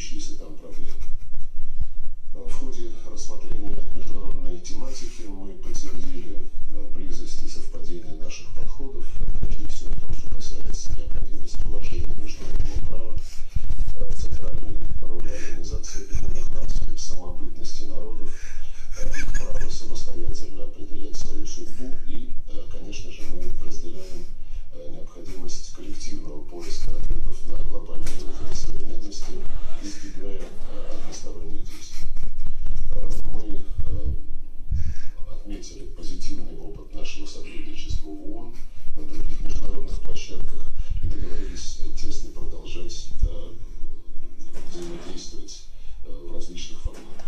имеющиеся там проблемы. В ходе рассмотрения международной тематики мы подтвердили близость и совпадение наших подходов, прежде всего в том, что касается необходимости положения международного права, центральной роли Организации Объединенных Наций, самобытности народов, их право самостоятельно определять свою судьбу и, взаимодействовать в различных форматах.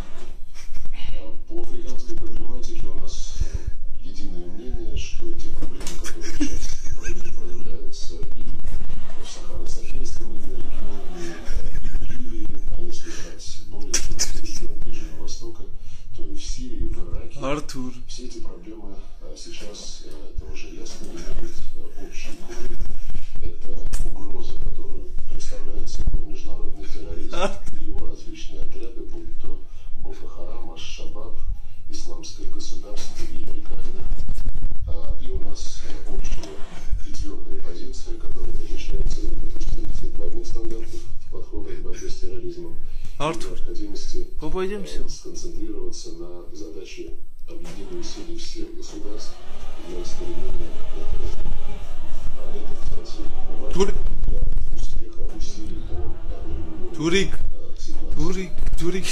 По африканской проблематике у нас единое мнение, что те проблемы, которые сейчас проявляются и в Сахаро-Сахельском регионе, и в Ливии, а если брать более широкий регион Ближнего Востока, то и в Сирии, и в Ираке. Артур. Все эти проблемы сейчас, это уже ясно, имеют общий корень. Артур, мы пойдемте. Сконцентрироваться на задаче объединения усилий всех государств для искоренения Турик. Турик. Турик. Турик.